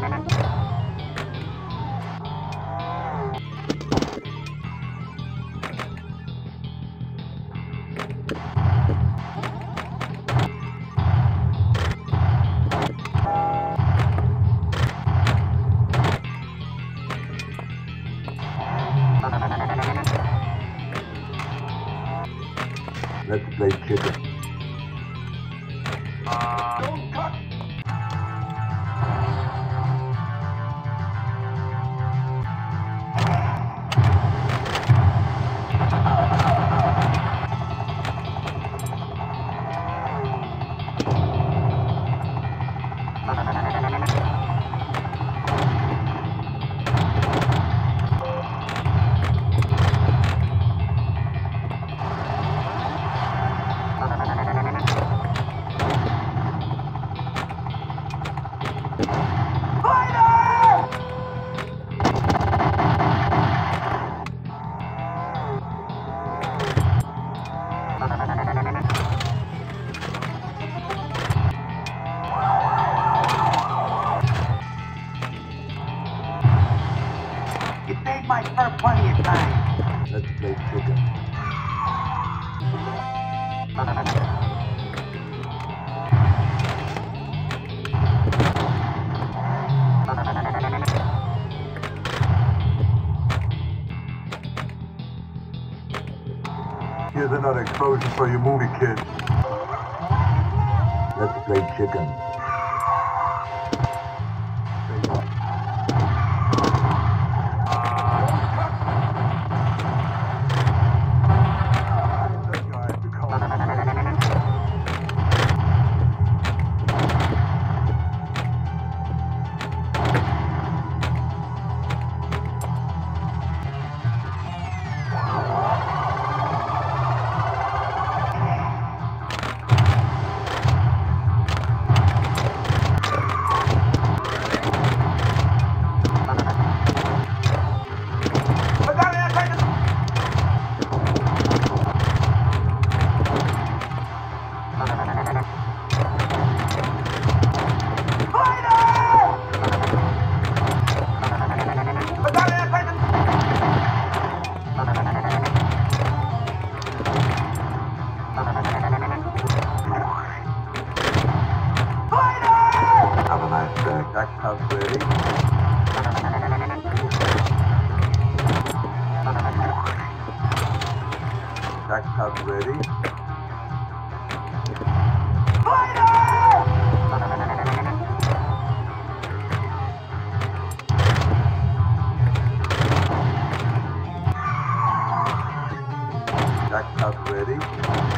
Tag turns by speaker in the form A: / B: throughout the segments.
A: Let's play chicken.
B: You saved my fur plenty of time.
A: Here's another explosion for you movie kids. Let's play chicken. Day. Jack House ready. House ready. Jack ready.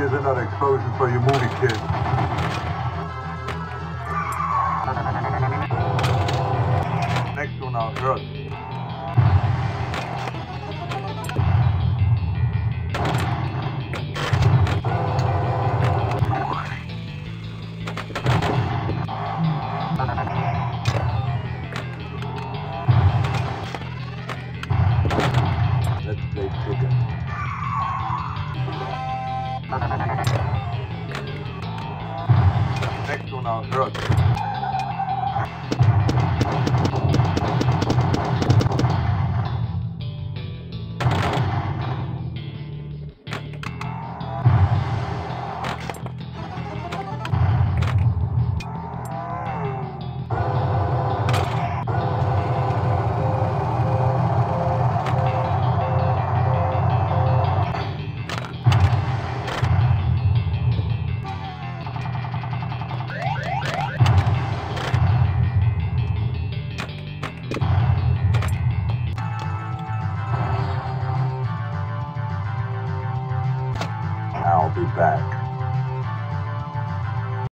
A: Here's another explosion for you movie kids. Next one on Earth. Next one No, drugs.